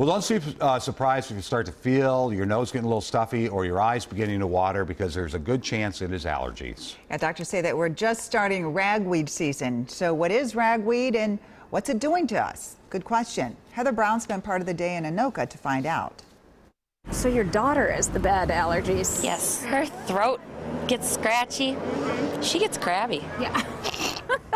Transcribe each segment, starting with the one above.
Well, don't be uh, surprised if you start to feel your nose getting a little stuffy or your eyes beginning to water because there's a good chance it is allergies. Yeah, doctors say that we're just starting ragweed season. So, what is ragweed and what's it doing to us? Good question. Heather Brown spent part of the day in Anoka to find out. So, your daughter has the bad allergies? Yes. Her throat gets scratchy. She gets crabby. Yeah.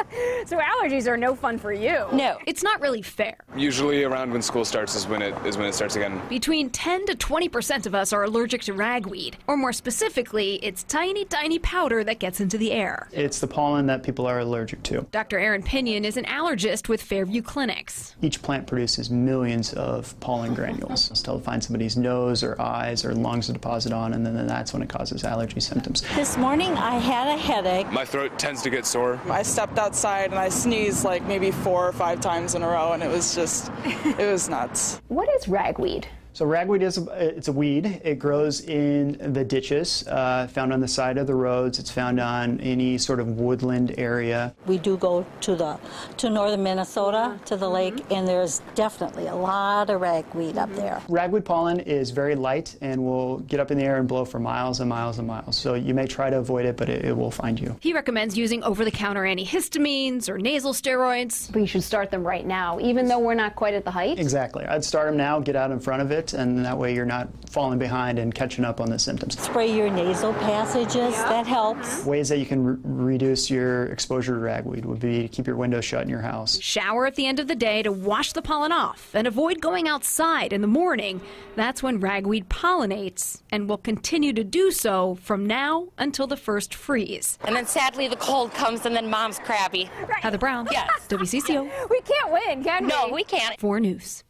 so allergies are no fun for you. No. It's not really fair. Usually around when school starts is when it is when it starts again. Between 10 to 20% of us are allergic to ragweed, or more specifically, it's tiny tiny powder that gets into the air. It's the pollen that people are allergic to. Dr. Aaron Pinion is an allergist with Fairview Clinics. Each plant produces millions of pollen granules. Still find somebody's nose or eyes or lungs to deposit on, and then that's when it causes allergy symptoms. This morning I had a headache. My throat tends to get sore. I stepped outside and I sneezed like maybe four or five times in a row, and it was just, it was nuts. What is ragweed? So ragweed is a, it's a weed. It grows in the ditches, uh, found on the side of the roads. It's found on any sort of woodland area. We do go to the to northern Minnesota to the lake, and there's definitely a lot of ragweed up there. Ragweed pollen is very light and will get up in the air and blow for miles and miles and miles. So you may try to avoid it, but it, it will find you. He recommends using over-the-counter antihistamines or nasal steroids. We should start them right now, even though we're not quite at the height. Exactly. I'd start them now, get out in front of it, and that way you're not falling behind and catching up on the symptoms. Spray your nasal passages, that helps. Mm-hmm. Ways that you can re reduce your exposure to ragweed would be to keep your windows shut in your house. Shower at the end of the day to wash the pollen off and avoid going outside in the morning. That's when ragweed pollinates and will continue to do so from now until the first freeze. And then sadly the cold comes and then mom's crabby. Heather Brown. Yes. WCCO. We can't win, can we? No, we can't. 4 News.